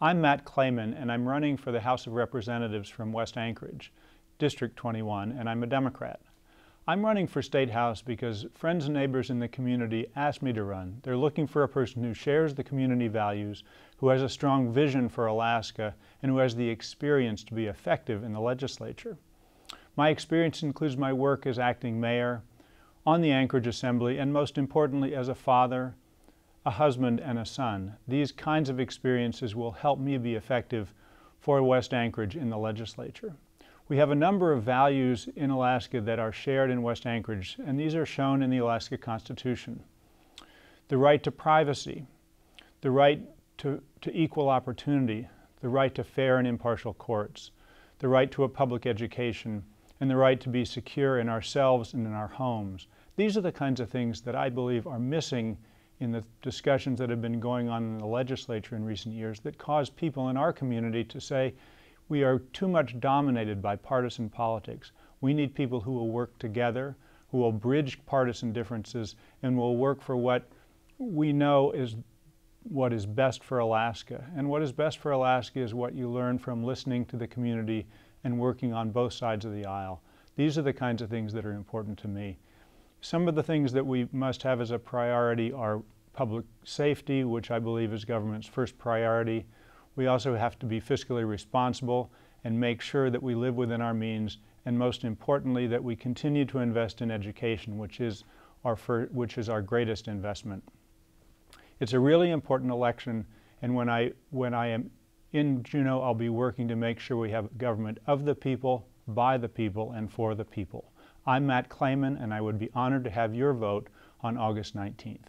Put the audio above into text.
I'm Matt Claman, and I'm running for the House of Representatives from West Anchorage, District 21, and I'm a Democrat. I'm running for State House because friends and neighbors in the community asked me to run. They're looking for a person who shares the community values, who has a strong vision for Alaska, and who has the experience to be effective in the legislature. My experience includes my work as acting mayor, on the Anchorage Assembly, and most importantly, as a father, a husband, and a son. These kinds of experiences will help me be effective for West Anchorage in the legislature. We have a number of values in Alaska that are shared in West Anchorage, and these are shown in the Alaska Constitution. The right to privacy, the right to, to equal opportunity, the right to fair and impartial courts, the right to a public education, and the right to be secure in ourselves and in our homes. These are the kinds of things that I believe are missing in the discussions that have been going on in the legislature in recent years that cause people in our community to say, we are too much dominated by partisan politics. We need people who will work together, who will bridge partisan differences, and will work for what we know is what is best for Alaska. And what is best for Alaska is what you learn from listening to the community and working on both sides of the aisle. These are the kinds of things that are important to me. Some of the things that we must have as a priority are public safety, which I believe is government's first priority. We also have to be fiscally responsible and make sure that we live within our means, and most importantly, that we continue to invest in education, which is our, which is our greatest investment. It's a really important election, and when I, when I am in Juneau, I'll be working to make sure we have government of the people, by the people, and for the people. I'm Matt Claman, and I would be honored to have your vote on August 19th.